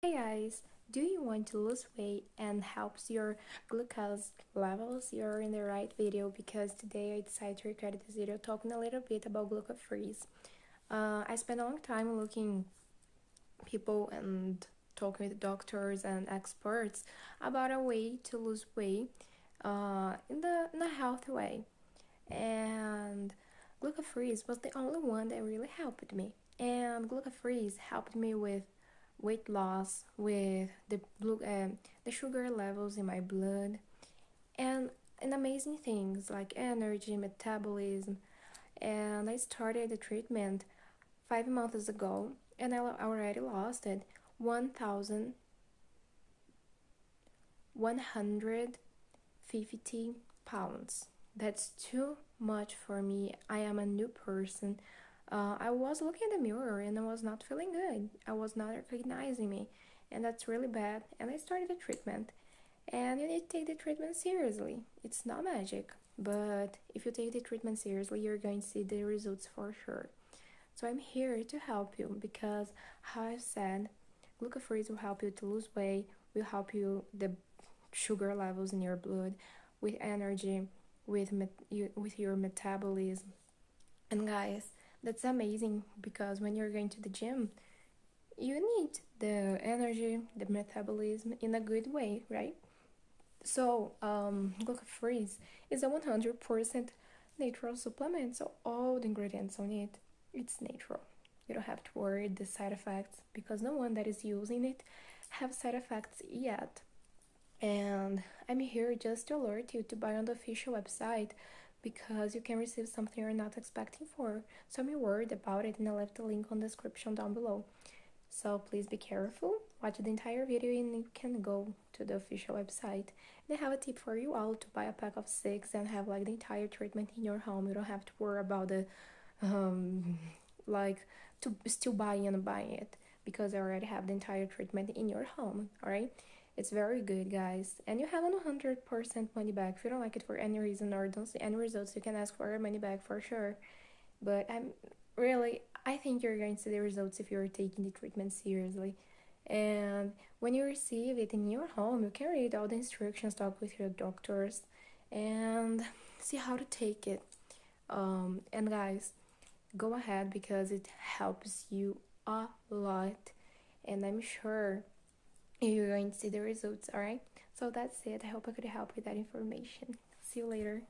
Hey guys, do you want to lose weight and helps your glucose levels? You're in the right video because today I decided to record this video talking a little bit about GlucoFreeze. Uh, I spent a long time looking people and talking with doctors and experts about a way to lose weight uh, in the in a healthy way, and GlucoFreeze was the only one that really helped me. And GlucoFreeze helped me with weight loss, with the blue, uh, the sugar levels in my blood, and and amazing things like energy, metabolism. And I started the treatment five months ago, and I already lost it one thousand one hundred fifty pounds. That's too much for me. I am a new person uh, I was looking in the mirror and I was not feeling good. I was not recognizing me, and that's really bad. And I started the treatment. And you need to take the treatment seriously. It's not magic, but if you take the treatment seriously, you're going to see the results for sure. So I'm here to help you because, how I said, GlucoFreeze will help you to lose weight, will help you the sugar levels in your blood, with energy, with met- with your metabolism. And guys, that's amazing because when you're going to the gym, you need the energy, the metabolism in a good way, right? So, um, GlucoFreeze is a 100% natural supplement, so all the ingredients on it, it's natural. You don't have to worry the side effects because no one that is using it have side effects yet. And I'm here just to alert you to buy on the official website because you can receive something you're not expecting for. So I'm worried about it and I left the link on the description down below. So please be careful, watch the entire video and you can go to the official website. And I have a tip for you all to buy a pack of six and have like the entire treatment in your home. You don't have to worry about the um like to still buying and buying it because I already have the entire treatment in your home, alright? It's very good, guys. And you have a 100% money back. If you don't like it for any reason or don't see any results, you can ask for your money back for sure. But I'm really, I think you're going to see the results if you're taking the treatment seriously. And when you receive it in your home, you can read all the instructions, talk with your doctors, and see how to take it. Um, and guys, go ahead because it helps you a lot. And I'm sure you're going to see the results all right so that's it. I hope i could help with that information. See you later